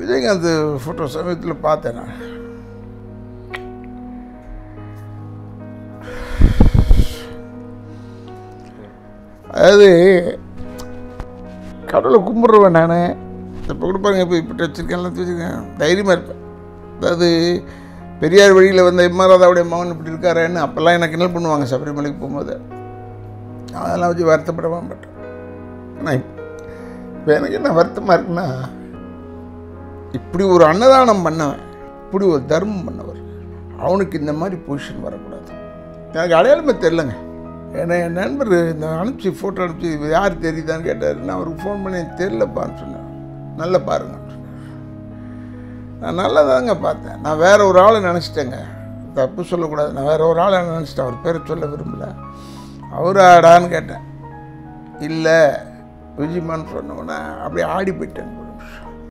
Vijayakanth photo சமயத்தில் பார்த்தேன் நான். அதாவது கடவுளை கும்பிட்றவன் நான். இப்போ கூட பாருங்க இப்போ இப்படி வச்சுருக்கேன் எல்லாத்தையும் வச்சுருக்கேன். தைரியமாக இருப்பேன். அதாவது பெரியார் வழியில் வந்த எம்ஆராதாவுடைய மகன் இப்படி இருக்காரேன்னு அப்போல்லாம் எனக்கு என்ன பண்ணுவாங்க சபரிமலைக்கு போகும்போது? அதெல்லாம் வச்சு வருத்தப்படவே மாட்டேன். ஆனால் இப்போ எனக்கு என்ன வருத்தமாக இருக்குன்னா இப்படி ஒரு அன்னதானம் பண்ணவன் இப்படி ஒரு தர்மம் பண்ணவர் அவனுக்கு இந்த மாதிரி பொசிஷன் வரக்கூடாது. எனக்கு அடையாளமே தெரிலங்க ஏன்னா என் நண்பர் இந்த அனுப்பிச்சி ஃபோட்டோ அனுப்பிச்சி யார் தெரியுதான்னு கேட்டார். நான் அவருக்கு ஃபோன் பண்ணி தெரிலப்பான்னு சொன்னேன். நல்லா பாருங்க. நான் நல்லா தாங்க பார்த்தேன். நான் வேற ஒரு ஆளை நினச்சிட்டேங்க. தப்பு சொல்லக்கூடாது. நான் வேற ஒரு ஆளை நினச்சிட்டேன். அவர் பேரை சொல்ல விரும்பல. அவராடான்னு கேட்டேன். இல்லை விஜிமான்னு சொன்னோன்னே அப்படியே ஆடி போயிட்டேன்.